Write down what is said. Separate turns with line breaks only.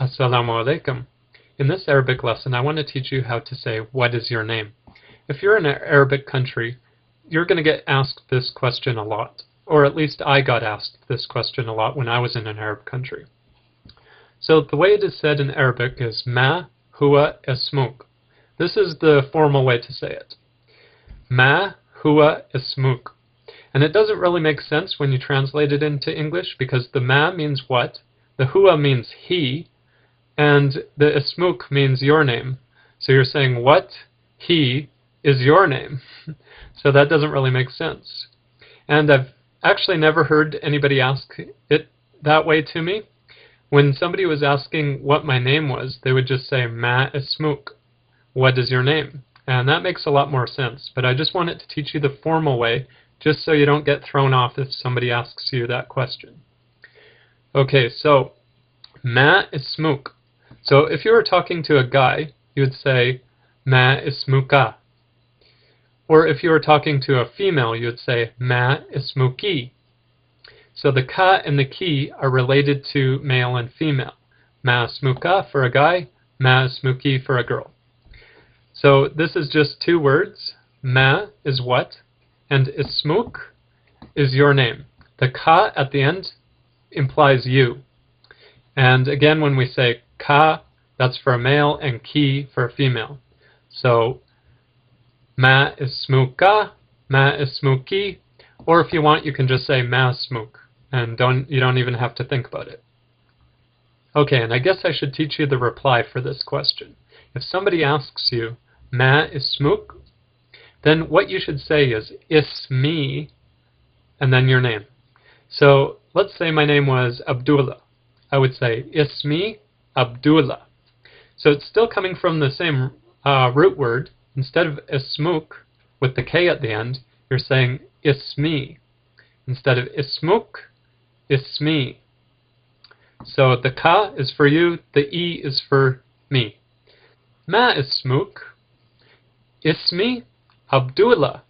Assalamu alaikum. In this Arabic lesson, I want to teach you how to say, what is your name? If you're in an Arabic country, you're going to get asked this question a lot. Or at least I got asked this question a lot when I was in an Arab country. So the way it is said in Arabic is Ma huwa esmuk. This is the formal way to say it. Ma huwa esmuk. And it doesn't really make sense when you translate it into English because the ma means what, the huwa means he, and the ismuk means your name. So you're saying what he is your name. so that doesn't really make sense. And I've actually never heard anybody ask it that way to me. When somebody was asking what my name was, they would just say ma ismuk. What is your name? And that makes a lot more sense. But I just wanted to teach you the formal way just so you don't get thrown off if somebody asks you that question. Okay, so ma ismuk. So if you were talking to a guy, you would say ma ismuka. Or if you were talking to a female, you would say ma ismuki. So the ka and the ki are related to male and female. Ma ismuka for a guy, ma ismuki for a girl. So this is just two words. Ma is what, and ismuk is your name. The ka at the end implies you. And again, when we say ka, that's for a male, and ki for a female. So, ma ismuka, ma ismuki, or if you want, you can just say ma smuk, and don't you don't even have to think about it. Okay, and I guess I should teach you the reply for this question. If somebody asks you, ma ismuk, then what you should say is ismi and then your name. So let's say my name was Abdullah. I would say ismi Abdullah. So it's still coming from the same uh, root word. Instead of ismuk with the k at the end, you're saying ismi. Instead of ismuk, ismi. So the ka is for you, the e is for me. Ma ismuk, ismi Abdullah.